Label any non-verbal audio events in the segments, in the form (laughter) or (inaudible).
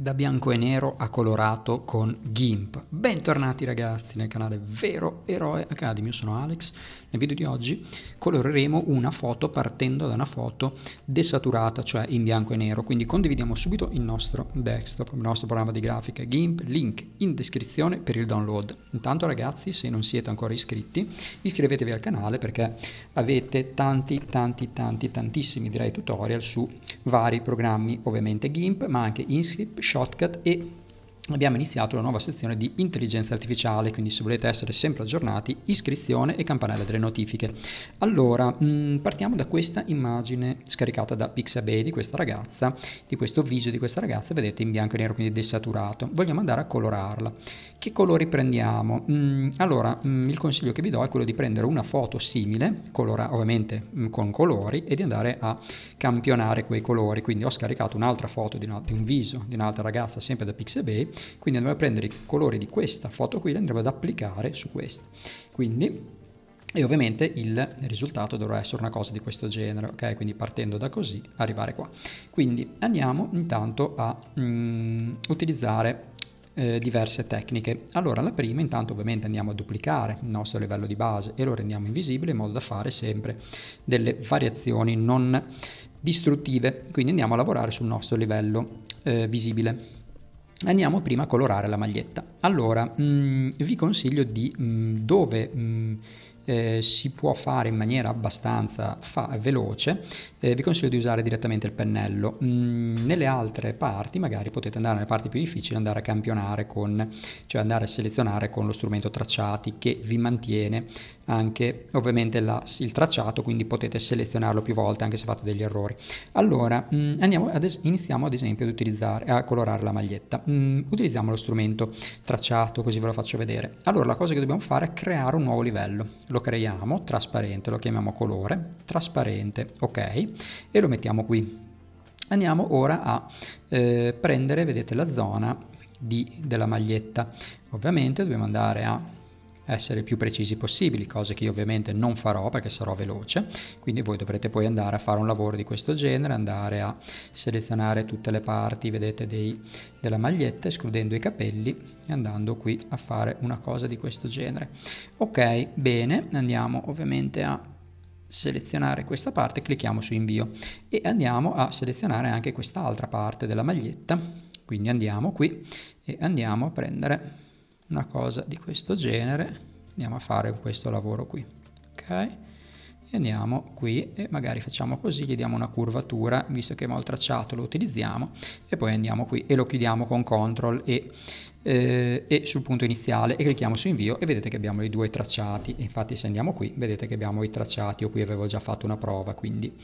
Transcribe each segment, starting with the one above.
da bianco e nero a colorato con GIMP. Bentornati ragazzi nel canale Vero Eroe Academy, io sono Alex. Nel video di oggi coloreremo una foto partendo da una foto desaturata, cioè in bianco e nero, quindi condividiamo subito il nostro desktop, il nostro programma di grafica GIMP, link in descrizione per il download. Intanto ragazzi, se non siete ancora iscritti, iscrivetevi al canale perché avete tanti tanti tanti tantissimi direi tutorial su vari programmi, ovviamente GIMP, ma anche Inscript, Shotcut e abbiamo iniziato la nuova sezione di intelligenza artificiale, quindi se volete essere sempre aggiornati, iscrizione e campanella delle notifiche. Allora, mh, mm, partiamo da questa immagine scaricata da Pixabay di questa ragazza, di questo viso di questa ragazza, vedete in bianco e nero, quindi desaturato. Vogliamo andare a colorarla. Che colori prendiamo? Mm, allora, mm, il consiglio che vi do è quello di prendere una foto simile, colora, ovviamente con colori, e di andare a campionare quei colori. Quindi ho scaricato un'altra foto di, una, di un viso di un'altra ragazza, sempre da Pixabay, quindi andremo a prendere i colori di questa foto qui e andremo ad applicare su questa. Quindi e ovviamente il risultato dovrà essere una cosa di questo genere, ok? Quindi partendo da così arrivare qua. Quindi andiamo intanto a mm, utilizzare eh, diverse tecniche. Allora la prima intanto ovviamente andiamo a duplicare il nostro livello di base e lo rendiamo invisibile in modo da fare sempre delle variazioni non distruttive, quindi andiamo a lavorare sul nostro livello eh, visibile. Andiamo prima a colorare la maglietta. Allora, mh, mm, vi consiglio di mh, mm, dove mh, mm, eh, si può fare in maniera abbastanza fa- veloce, eh, vi consiglio di usare direttamente il pennello. Mm, nelle altre parti, magari potete andare nelle parti più difficili, andare a campionare con, cioè andare a selezionare con lo strumento tracciati che vi mantiene anche ovviamente la, il tracciato, quindi potete selezionarlo più volte anche se fate degli errori. Allora, mm, ad es- iniziamo ad esempio ad utilizzare, a colorare la maglietta. Mm, utilizziamo lo strumento tracciato, così ve lo faccio vedere. Allora, la cosa che dobbiamo fare è creare un nuovo livello. Lo lo creiamo, trasparente, lo chiamiamo colore, trasparente, ok, e lo mettiamo qui. Andiamo ora a eh, prendere, vedete, la zona di, della maglietta. Ovviamente dobbiamo andare a essere più precisi possibili, cose che io ovviamente non farò perché sarò veloce, quindi voi dovrete poi andare a fare un lavoro di questo genere, andare a selezionare tutte le parti, vedete, dei, della maglietta, escludendo i capelli e andando qui a fare una cosa di questo genere. Ok, bene, andiamo ovviamente a selezionare questa parte, clicchiamo su invio e andiamo a selezionare anche quest'altra parte della maglietta, quindi andiamo qui e andiamo a prendere una cosa di questo genere. Andiamo a fare questo lavoro qui ok? E andiamo qui e magari facciamo così gli diamo una curvatura visto che il tracciato lo utilizziamo e poi andiamo qui e lo chiudiamo con CTRL e, eh, e sul punto iniziale e clicchiamo su invio e vedete che abbiamo i due tracciati. Infatti se andiamo qui vedete che abbiamo i tracciati. Io qui avevo già fatto una prova quindi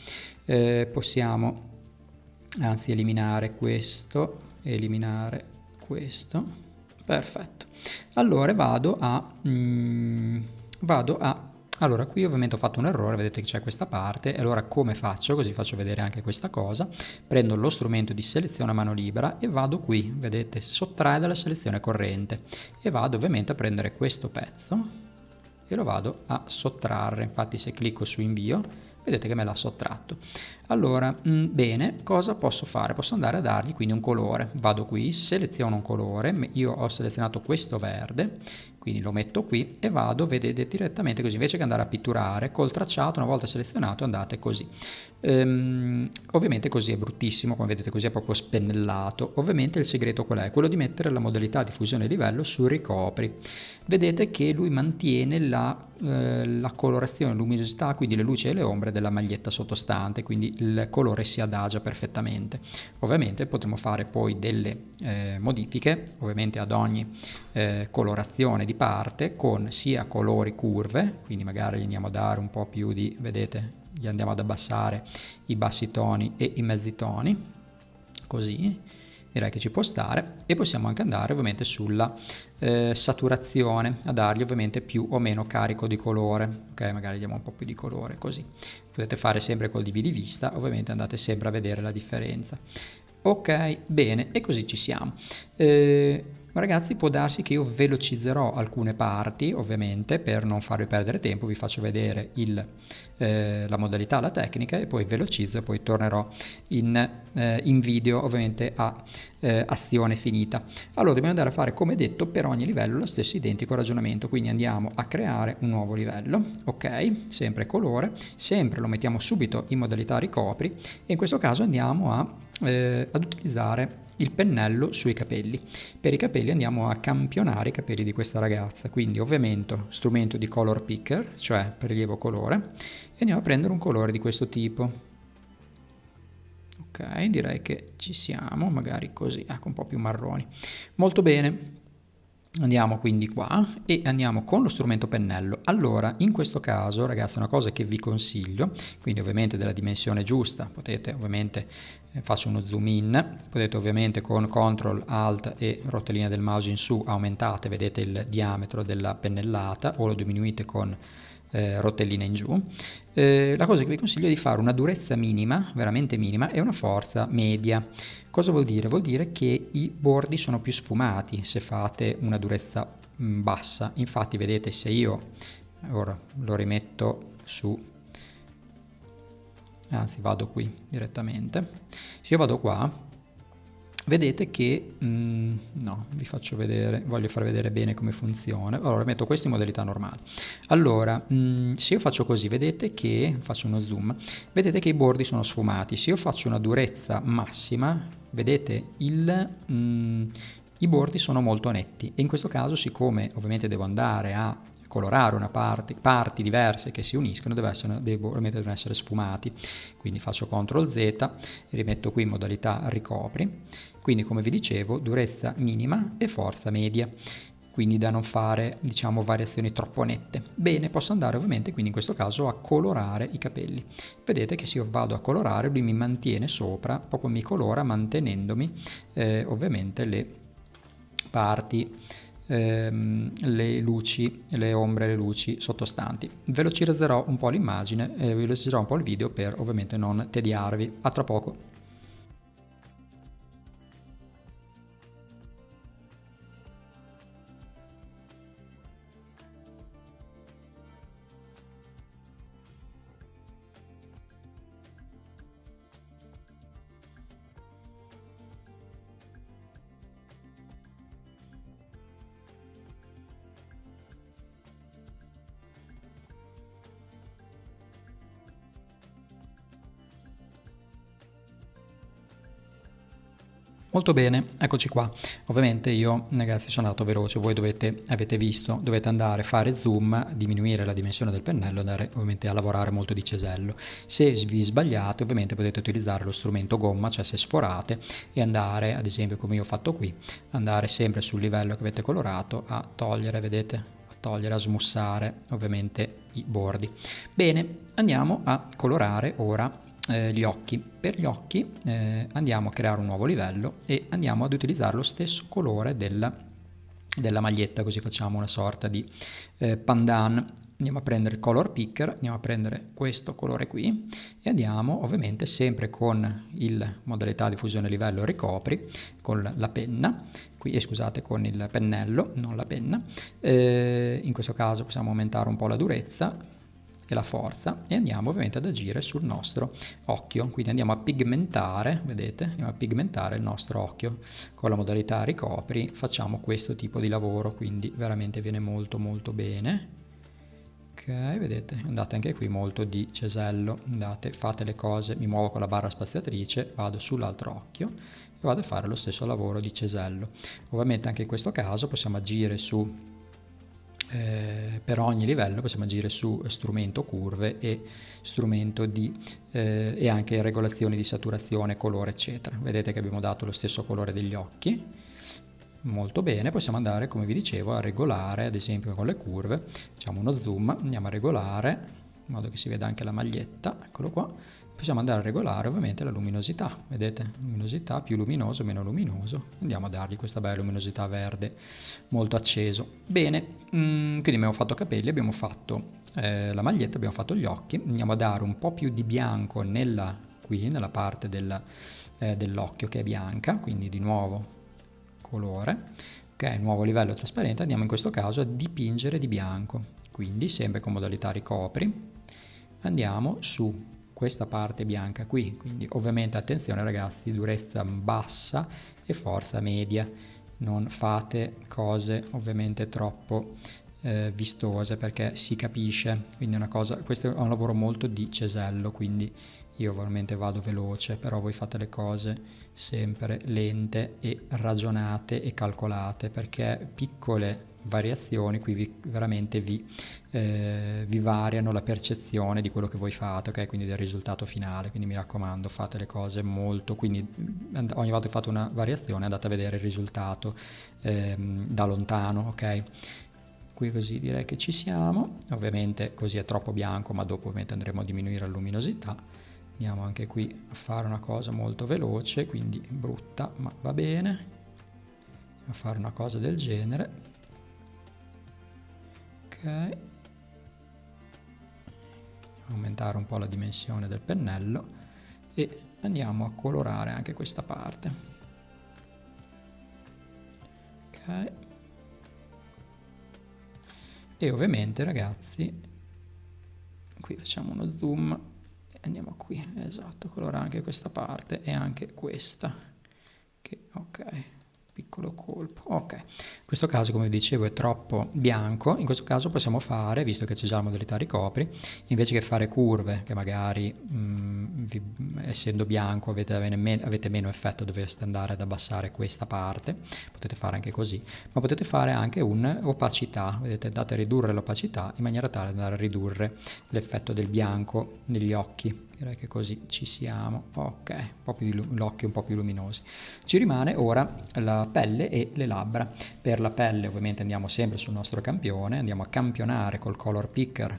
eh, possiamo anzi eliminare questo eliminare questo. Perfetto allora vado a mm, vado a allora qui ovviamente ho fatto un errore vedete che c'è questa parte e allora come faccio? Così faccio vedere anche questa cosa. Prendo lo strumento di selezione a mano libera e vado qui vedete sottrae dalla selezione corrente. E vado ovviamente a prendere questo pezzo e lo vado a sottrarre. Infatti se clicco su invio vedete che me l'ha sottratto. Allora, mh, mm, bene, cosa posso fare? Posso andare a dargli quindi un colore. Vado qui, seleziono un colore, io ho selezionato questo verde, quindi lo metto qui e vado, vedete direttamente così, invece che andare a pitturare col tracciato, una volta selezionato andate così. Ehm, ovviamente così è bruttissimo, come vedete così è proprio spennellato. Ovviamente il segreto qual è? Quello di mettere la modalità di fusione livello su ricopri. Vedete che lui mantiene la, eh, la colorazione, luminosità, quindi le luci e le ombre della maglietta sottostante, quindi il colore si adagia perfettamente. Ovviamente potremo fare poi delle eh, modifiche, ovviamente ad ogni eh, colorazione di parte, con sia colori curve, quindi magari gli andiamo a dare un po' più di, vedete, gli andiamo ad abbassare i bassi toni e i mezzi toni, così direi che ci può stare e possiamo anche andare ovviamente sulla eh, saturazione a dargli ovviamente più o meno carico di colore ok? Magari diamo un po' più di colore così. Potete fare sempre col dividi vista ovviamente andate sempre a vedere la differenza. Ok bene e così ci siamo. Eh, Ma ragazzi può darsi che io velocizzerò alcune parti, ovviamente, per non farvi perdere tempo, vi faccio vedere il, eh, la modalità, la tecnica e poi velocizzo e poi tornerò in, eh, in video, ovviamente a eh, azione finita. Allora dobbiamo andare a fare, come detto, per ogni livello lo stesso identico ragionamento, quindi andiamo a creare un nuovo livello, ok? Sempre colore, sempre lo mettiamo subito in modalità ricopri e in questo caso andiamo a, eh, ad utilizzare il pennello sui capelli. Per i capelli andiamo a campionare i capelli di questa ragazza, quindi ovviamente strumento di color picker, cioè prelievo colore, e andiamo a prendere un colore di questo tipo. Ok, direi che ci siamo, magari così, ecco un po' più marroni. Molto bene, Andiamo quindi qua e andiamo con lo strumento pennello. Allora, in questo caso, ragazzi, una cosa che vi consiglio, quindi ovviamente della dimensione giusta, potete ovviamente, eh, faccio uno zoom in, potete ovviamente con CTRL, ALT e rotellina del mouse in su aumentate, vedete il diametro della pennellata o lo diminuite con eh, rotellina in giù. Eh, la cosa che vi consiglio è di fare una durezza minima, veramente minima, e una forza media. Cosa vuol dire? Vuol dire che i bordi sono più sfumati se fate una durezza mm, bassa. Infatti vedete se io ora lo rimetto su anzi vado qui direttamente se io vado qua vedete che mm, no vi faccio vedere voglio far vedere bene come funziona. Allora metto questo in modalità normale. Allora mm, se io faccio così vedete che faccio uno zoom vedete che i bordi sono sfumati. Se io faccio una durezza massima vedete il, mm, i bordi sono molto netti. E in questo caso siccome ovviamente devo andare a colorare una parte, parti diverse che si uniscono deve essere, devo, devono essere sfumati. Quindi faccio CTRL Z rimetto qui in modalità ricopri quindi come vi dicevo durezza minima e forza media quindi da non fare diciamo variazioni troppo nette bene posso andare ovviamente quindi in questo caso a colorare i capelli vedete che se io vado a colorare lui mi mantiene sopra proprio mi colora mantenendomi eh, ovviamente le parti ehm, le luci, le ombre, le luci sottostanti. Velocizzerò un po' l'immagine e velocizzerò un po' il video per ovviamente non tediarvi. A tra poco. Molto bene, eccoci qua. Ovviamente io ragazzi sono andato veloce, voi dovete, avete visto, dovete andare a fare zoom, diminuire la dimensione del pennello, andare ovviamente a lavorare molto di cesello. Se vi sbagliate ovviamente potete utilizzare lo strumento gomma, cioè se sforate e andare, ad esempio come io ho fatto qui, andare sempre sul livello che avete colorato a togliere, vedete, togliere, a smussare ovviamente i bordi. Bene, andiamo a colorare ora eh, gli occhi. Per gli occhi eh, andiamo a creare un nuovo livello e andiamo ad utilizzare lo stesso colore della, della maglietta, così facciamo una sorta di eh, pandan. Andiamo a prendere il color picker, andiamo a prendere questo colore qui e andiamo ovviamente sempre con il modalità di fusione livello ricopri con la penna, qui eh, scusate con il pennello, non la penna, eh, in questo caso possiamo aumentare un po' la durezza, e la forza e andiamo ovviamente ad agire sul nostro occhio. Quindi andiamo a pigmentare vedete? Andiamo a pigmentare il nostro occhio. Con la modalità ricopri facciamo questo tipo di lavoro quindi veramente viene molto molto bene. Ok vedete? Andate anche qui molto di cesello. Andate fate le cose mi muovo con la barra spaziatrice vado sull'altro occhio e vado a fare lo stesso lavoro di cesello. Ovviamente anche in questo caso possiamo agire su per ogni livello possiamo agire su strumento curve e strumento di eh, e anche regolazioni di saturazione, colore eccetera. Vedete che abbiamo dato lo stesso colore degli occhi. Molto bene, possiamo andare come vi dicevo a regolare ad esempio con le curve, facciamo uno zoom, andiamo a regolare in modo che si veda anche la maglietta, eccolo qua, possiamo andare a regolare ovviamente la luminosità, vedete, luminosità più luminoso, meno luminoso, andiamo a dargli questa bella luminosità verde molto acceso. Bene, mm, quindi abbiamo fatto capelli, abbiamo fatto eh, la maglietta, abbiamo fatto gli occhi, andiamo a dare un po' più di bianco nella, qui, nella parte del, eh, dell'occhio che è bianca, quindi di nuovo colore, ok? Nuovo livello trasparente. Andiamo in questo caso a dipingere di bianco. Quindi sempre con modalità ricopri andiamo su questa parte bianca qui. Quindi ovviamente attenzione ragazzi durezza bassa e forza media. Non fate cose ovviamente troppo eh, vistose perché si capisce. Quindi una cosa questo è un lavoro molto di cesello quindi io veramente vado veloce però voi fate le cose sempre lente e ragionate e calcolate perché piccole variazioni qui vi, veramente vi, eh, vi, variano la percezione di quello che voi fate, ok? Quindi del risultato finale, quindi mi raccomando fate le cose molto, quindi ogni volta che fate una variazione andate a vedere il risultato ehm, da lontano, ok? Qui così direi che ci siamo, ovviamente così è troppo bianco ma dopo ovviamente andremo a diminuire la luminosità, andiamo anche qui a fare una cosa molto veloce, quindi brutta ma va bene, a fare una cosa del genere aumentare un po' la dimensione del pennello e andiamo a colorare anche questa parte. Ok. E ovviamente ragazzi qui facciamo uno zoom e andiamo qui esatto colorare anche questa parte e anche questa. Che ok piccolo colpo. Ok. In questo caso come dicevo è troppo bianco. In questo caso possiamo fare visto che c'è già la modalità ricopri invece che fare curve che magari mh, mm, vi, essendo bianco avete, avete, meno effetto dovreste andare ad abbassare questa parte. Potete fare anche così. Ma potete fare anche un'opacità vedete andate a ridurre l'opacità in maniera tale da andare a ridurre l'effetto del bianco negli occhi direi che così ci siamo. Ok un po' più l'occhio un po' più luminosi. Ci rimane ora la pelle e le labbra. Per la pelle ovviamente andiamo sempre sul nostro campione. Andiamo a campionare col color picker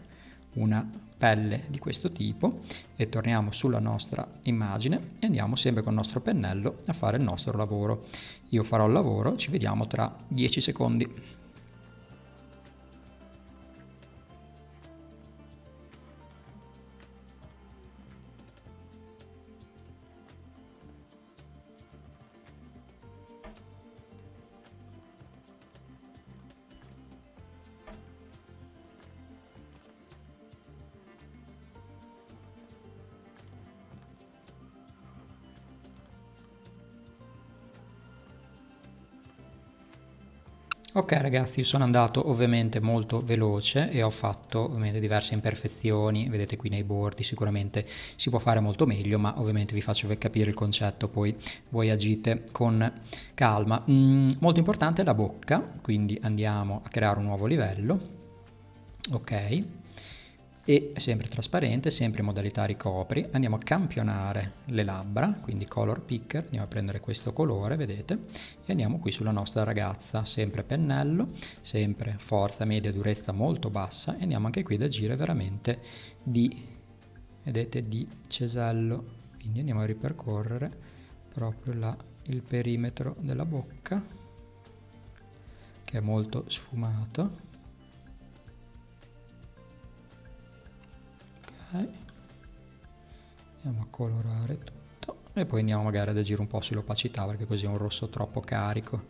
una pelle di questo tipo e torniamo sulla nostra immagine e andiamo sempre con il nostro pennello a fare il nostro lavoro. Io farò il lavoro ci vediamo tra 10 secondi Ok ragazzi, sono andato ovviamente molto veloce e ho fatto ovviamente diverse imperfezioni, vedete qui nei bordi sicuramente si può fare molto meglio, ma ovviamente vi faccio capire il concetto, poi voi agite con calma. Mm, molto importante è la bocca, quindi andiamo a creare un nuovo livello, ok, e sempre trasparente, sempre in modalità ricopri, andiamo a campionare le labbra, quindi color picker, andiamo a prendere questo colore, vedete, e andiamo qui sulla nostra ragazza, sempre pennello, sempre forza media durezza molto bassa. E andiamo anche qui ad agire veramente di, vedete, di cesello, quindi andiamo a ripercorrere proprio la, il perimetro della bocca, che è molto sfumato, andiamo a colorare tutto. E poi andiamo magari ad agire un po' sull'opacità perché così è un rosso troppo carico.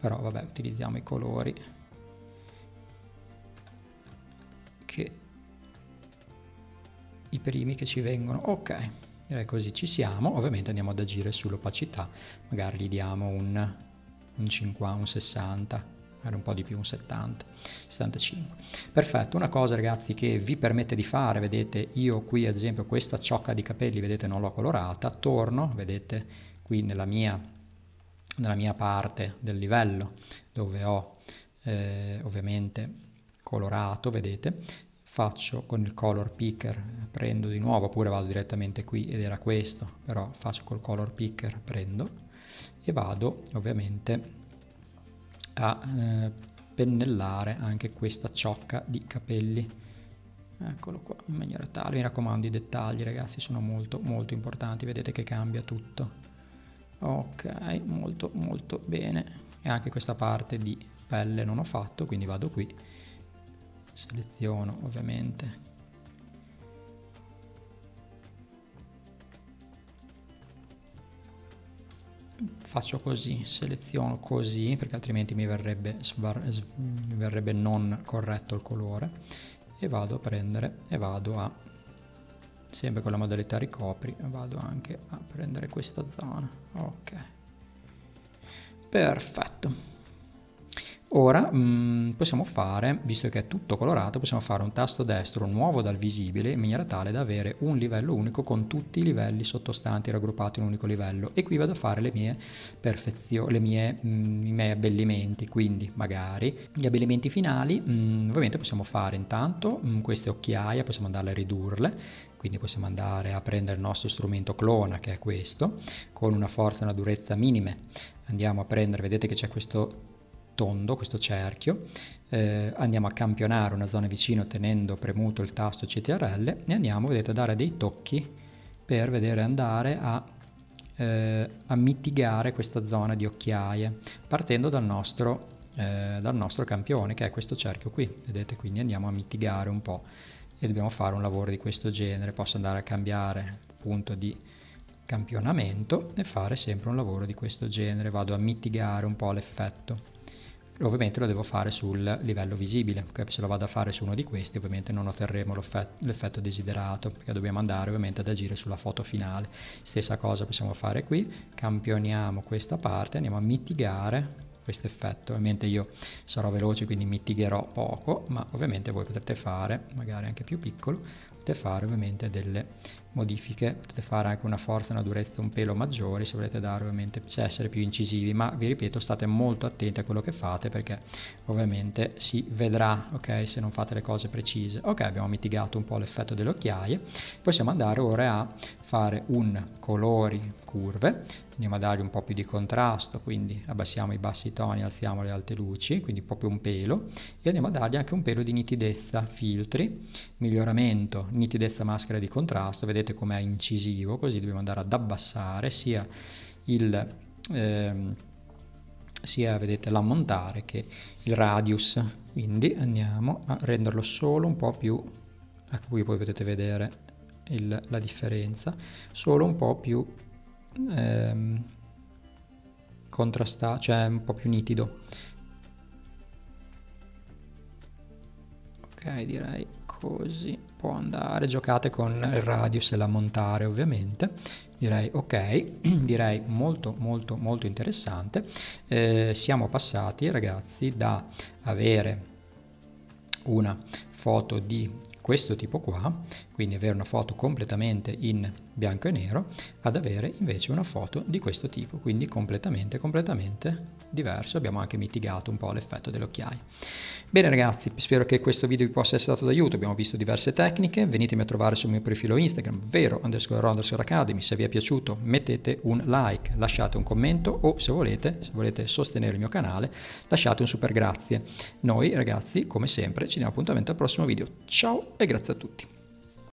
Però vabbè utilizziamo i colori. Che i primi che ci vengono. Ok direi così ci siamo. Ovviamente andiamo ad agire sull'opacità. Magari gli diamo un, un 50 un 60 magari un po' di più, un 70, 75. Perfetto, una cosa ragazzi che vi permette di fare, vedete io qui ad esempio questa ciocca di capelli, vedete non l'ho colorata, torno, vedete qui nella mia, nella mia parte del livello dove ho eh, ovviamente colorato, vedete, faccio con il color picker, prendo di nuovo, oppure vado direttamente qui ed era questo, però faccio col color picker, prendo e vado ovviamente a eh, pennellare anche questa ciocca di capelli. Eccolo qua in maniera tale. Mi raccomando i dettagli ragazzi sono molto molto importanti. Vedete che cambia tutto. Ok molto molto bene. E anche questa parte di pelle non ho fatto quindi vado qui. Seleziono ovviamente faccio così, seleziono così perché altrimenti mi verrebbe, mi verrebbe non corretto il colore e vado a prendere e vado a sempre con la modalità ricopri vado anche a prendere questa zona ok. Perfetto Ora mh, mm, possiamo fare, visto che è tutto colorato, possiamo fare un tasto destro nuovo dal visibile in maniera tale da avere un livello unico con tutti i livelli sottostanti raggruppati in un unico livello. E qui vado a fare le mie perfezioni, le mie, mh, mm, i miei abbellimenti, quindi magari gli abbellimenti finali, mh, mm, ovviamente possiamo fare intanto queste occhiaie, possiamo andarle a ridurle, quindi possiamo andare a prendere il nostro strumento clona che è questo, con una forza e una durezza minime, andiamo a prendere, vedete che c'è questo tondo, questo cerchio, eh, andiamo a campionare una zona vicino tenendo premuto il tasto CTRL e andiamo, vedete, a dare dei tocchi per vedere andare a, eh, a mitigare questa zona di occhiaie partendo dal nostro, eh, dal nostro campione che è questo cerchio qui, vedete, quindi andiamo a mitigare un po' e dobbiamo fare un lavoro di questo genere, posso andare a cambiare punto di campionamento e fare sempre un lavoro di questo genere, vado a mitigare un po' l'effetto ovviamente lo devo fare sul livello visibile, perché se lo vado a fare su uno di questi ovviamente non otterremo l'effetto desiderato, perché dobbiamo andare ovviamente ad agire sulla foto finale. Stessa cosa possiamo fare qui, campioniamo questa parte, andiamo a mitigare questo effetto, ovviamente io sarò veloce quindi mitigherò poco, ma ovviamente voi potrete fare, magari anche più piccolo, potete fare ovviamente delle modifiche, potete fare anche una forza e una durezza un pelo maggiori se volete dare ovviamente, cioè essere più incisivi, ma vi ripeto state molto attenti a quello che fate perché ovviamente si vedrà, ok, se non fate le cose precise. Ok, abbiamo mitigato un po' l'effetto delle occhiaie, possiamo andare ora a fare un colori curve, andiamo a dargli un po' più di contrasto, quindi abbassiamo i bassi toni, alziamo le alte luci, quindi proprio un pelo, e andiamo a dargli anche un pelo di nitidezza, filtri, miglioramento, nitidezza maschera di contrasto, vedete com'è incisivo, così dobbiamo andare ad abbassare sia il... Ehm, sia vedete l'ammontare che il radius. Quindi andiamo a renderlo solo un po' più ecco qui poi potete vedere il, la differenza solo un po' più ehm, contrastato cioè un po' più nitido. Ok direi così può andare giocate con il radius e la montare ovviamente. Direi ok (clears throat) direi molto molto molto interessante. Eh, siamo passati ragazzi da avere una foto di questo tipo qua, quindi avere una foto completamente in bianco e nero, ad avere invece una foto di questo tipo, quindi completamente, completamente diverso. Abbiamo anche mitigato un po' l'effetto delle occhiaie. Bene ragazzi, spero che questo video vi possa essere stato d'aiuto, abbiamo visto diverse tecniche, venitemi a trovare sul mio profilo Instagram, vero underscore underscore academy, se vi è piaciuto mettete un like, lasciate un commento o se volete, se volete sostenere il mio canale, lasciate un super grazie. Noi ragazzi, come sempre, ci diamo appuntamento al prossimo video. Ciao e grazie a tutti.